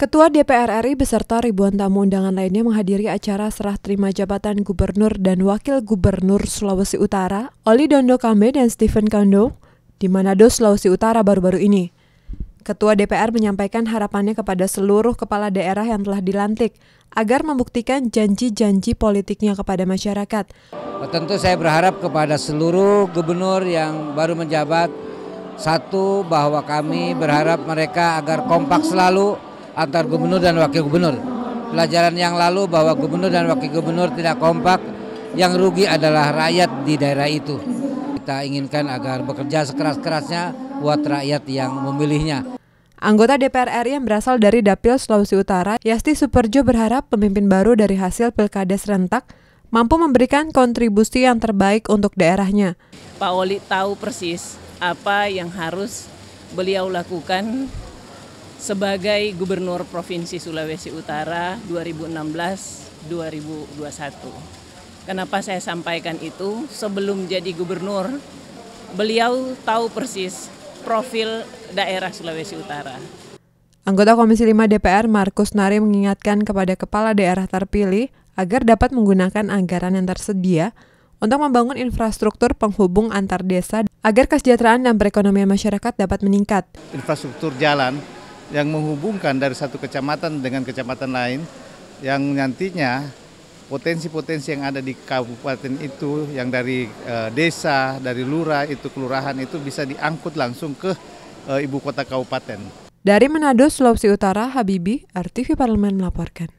Ketua DPR RI beserta ribuan tamu undangan lainnya menghadiri acara serah terima jabatan Gubernur dan Wakil Gubernur Sulawesi Utara, Oli Dondo Kambe dan Stephen Kando, di Manado, Sulawesi Utara baru-baru ini. Ketua DPR menyampaikan harapannya kepada seluruh kepala daerah yang telah dilantik agar membuktikan janji-janji politiknya kepada masyarakat. Tentu saya berharap kepada seluruh gubernur yang baru menjabat, satu bahwa kami berharap mereka agar kompak selalu antar gubernur dan wakil gubernur. Pelajaran yang lalu bahwa gubernur dan wakil gubernur tidak kompak, yang rugi adalah rakyat di daerah itu. Kita inginkan agar bekerja sekeras-kerasnya buat rakyat yang memilihnya. Anggota DPR RI yang berasal dari Dapil Sulawesi Utara, Yasti Superjo berharap pemimpin baru dari hasil pilkada serentak mampu memberikan kontribusi yang terbaik untuk daerahnya. Pak Oli tahu persis apa yang harus beliau lakukan sebagai Gubernur Provinsi Sulawesi Utara 2016-2021. Kenapa saya sampaikan itu? Sebelum jadi gubernur, beliau tahu persis profil daerah Sulawesi Utara. Anggota Komisi 5 DPR Markus Nari mengingatkan kepada kepala daerah terpilih agar dapat menggunakan anggaran yang tersedia untuk membangun infrastruktur penghubung antar desa agar kesejahteraan dan perekonomian masyarakat dapat meningkat. Infrastruktur jalan yang menghubungkan dari satu kecamatan dengan kecamatan lain yang nantinya potensi-potensi yang ada di kabupaten itu yang dari e, desa, dari lurah itu kelurahan itu bisa diangkut langsung ke e, ibu kota kabupaten. Dari Manado, Sulawesi Utara, Habibi, RTV Parlemen melaporkan.